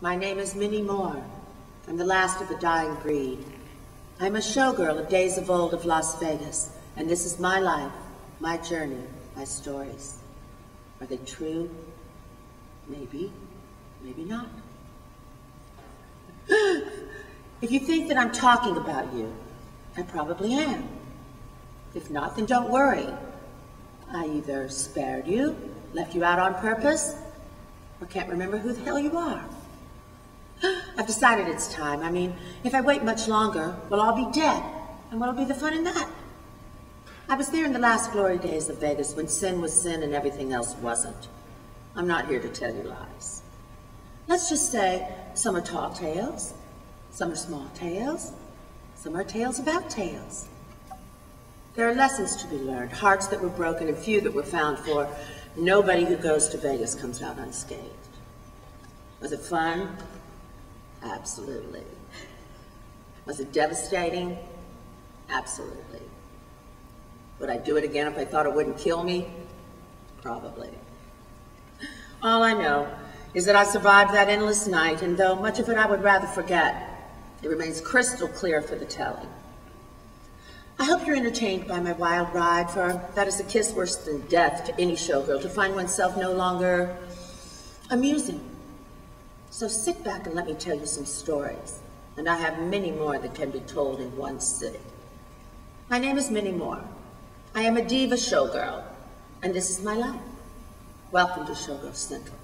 My name is Minnie More. I'm the last of the dying breed. I'm a showgirl of days of old of Las Vegas, and this is my life, my journey, my stories. Are they true? Maybe, maybe not. if you think that I'm talking about you, I probably am. If not, then don't worry. I either spared you, left you out on purpose, or can't remember who the hell you are. I've decided it's time. I mean, if I wait much longer, we'll all be dead. And what'll be the fun in that? I was there in the last glory days of Vegas when sin was sin and everything else wasn't. I'm not here to tell you lies. Let's just say some are tall tales, some are small tales, some are tales about tales. There are lessons to be learned, hearts that were broken and few that were found for nobody who goes to Vegas comes out unscathed. Was it fun? Absolutely. Was it devastating? Absolutely. Would I do it again if I thought it wouldn't kill me? Probably. All I know is that I survived that endless night, and though much of it I would rather forget, it remains crystal clear for the telling. I hope you're entertained by my wild ride, for that is a kiss worse than death to any showgirl, to find oneself no longer amusing. So sit back and let me tell you some stories, and I have many more that can be told in one sitting. My name is Minnie More. I am a diva showgirl, and this is my life. Welcome to Showgirl Central.